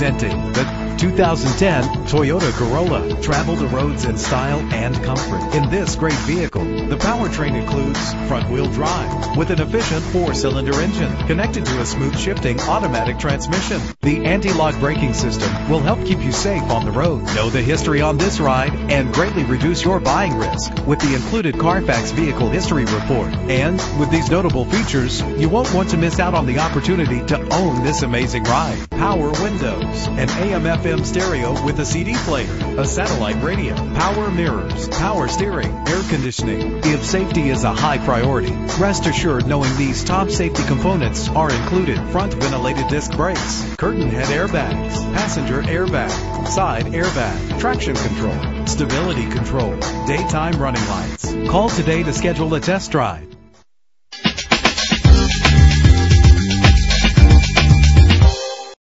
Presenting the 2010 Toyota Corolla. Travel the roads in style and comfort in this great vehicle. The powertrain includes front-wheel drive with an efficient four-cylinder engine connected to a smooth shifting automatic transmission. The anti-lock braking system will help keep you safe on the road. Know the history on this ride and greatly reduce your buying risk with the included Carfax Vehicle History Report. And with these notable features, you won't want to miss out on the opportunity to own this amazing ride. Power windows, an AM FM stereo with a CD player, a satellite radio, power mirrors, power steering, air conditioning. If safety is a high priority, rest assured knowing these top safety components are included. Front ventilated disc brakes, curtain head airbags, passenger airbag, side airbag, traction control, stability control, daytime running lights. Call today to schedule a test drive.